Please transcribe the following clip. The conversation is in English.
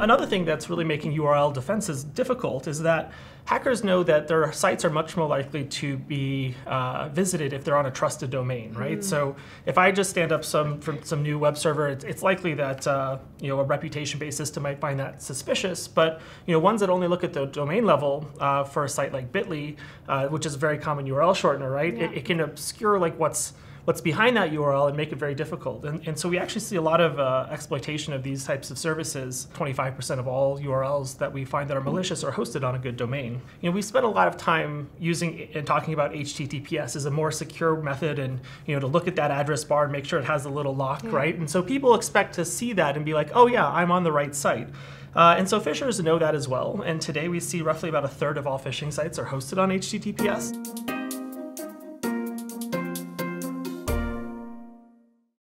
Another thing that's really making URL defenses difficult is that hackers know that their sites are much more likely to be uh, visited if they're on a trusted domain, right? Mm. So if I just stand up some from some new web server, it's, it's likely that uh, you know a reputation-based system might find that suspicious. But you know ones that only look at the domain level uh, for a site like Bitly, uh, which is a very common URL shortener, right? Yeah. It, it can obscure like what's what's behind that URL and make it very difficult. And, and so we actually see a lot of uh, exploitation of these types of services. 25% of all URLs that we find that are malicious are hosted on a good domain. You know, we spend a lot of time using and talking about HTTPS as a more secure method and, you know, to look at that address bar and make sure it has a little lock, yeah. right? And so people expect to see that and be like, oh yeah, I'm on the right site. Uh, and so phishers know that as well. And today we see roughly about a third of all phishing sites are hosted on HTTPS.